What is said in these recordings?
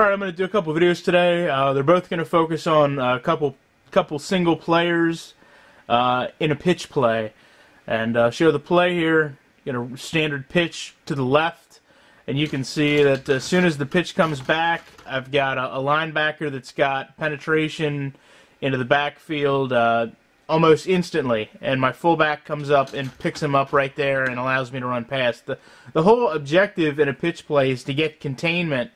Alright, I'm going to do a couple videos today. Uh, they're both going to focus on a couple couple single players uh, in a pitch play. And uh, show the play here, get a standard pitch to the left. And you can see that as soon as the pitch comes back, I've got a, a linebacker that's got penetration into the backfield uh, almost instantly. And my fullback comes up and picks him up right there and allows me to run past. The, the whole objective in a pitch play is to get containment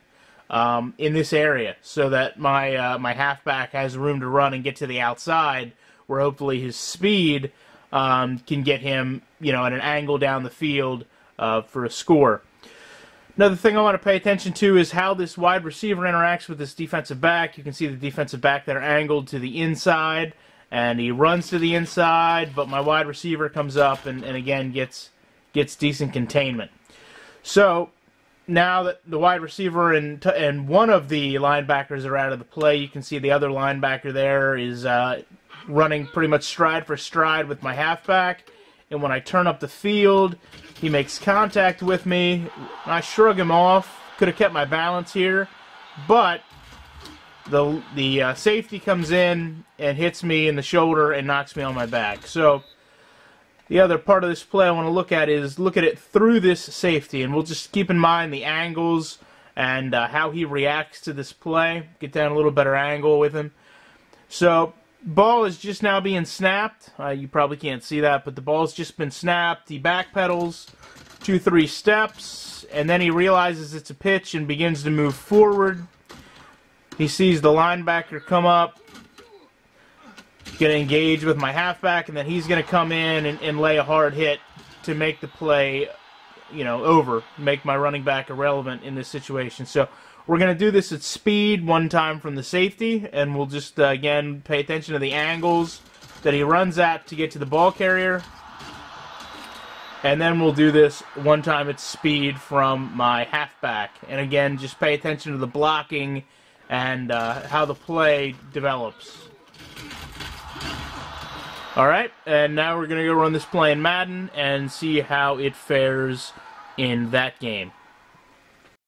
um, in this area so that my uh, my halfback has room to run and get to the outside where hopefully his speed um, can get him you know at an angle down the field uh, for a score. Another thing I want to pay attention to is how this wide receiver interacts with this defensive back. You can see the defensive back that are angled to the inside, and he runs to the inside, but my wide receiver comes up and, and again gets gets decent containment. So now that the wide receiver and and one of the linebackers are out of the play, you can see the other linebacker there is uh, running pretty much stride for stride with my halfback. And when I turn up the field, he makes contact with me. I shrug him off. Could have kept my balance here, but the the uh, safety comes in and hits me in the shoulder and knocks me on my back. So the other part of this play I want to look at is look at it through this safety, and we'll just keep in mind the angles and uh, how he reacts to this play. Get down a little better angle with him. So ball is just now being snapped. Uh, you probably can't see that, but the ball's just been snapped. He backpedals two, three steps, and then he realizes it's a pitch and begins to move forward. He sees the linebacker come up, going to engage with my halfback, and then he's going to come in and, and lay a hard hit to make the play, you know, over, make my running back irrelevant in this situation. So we're going to do this at speed one time from the safety, and we'll just, uh, again, pay attention to the angles that he runs at to get to the ball carrier. And then we'll do this one time at speed from my halfback. And again, just pay attention to the blocking and uh, how the play develops. Alright, and now we're going to go run this play in Madden and see how it fares in that game.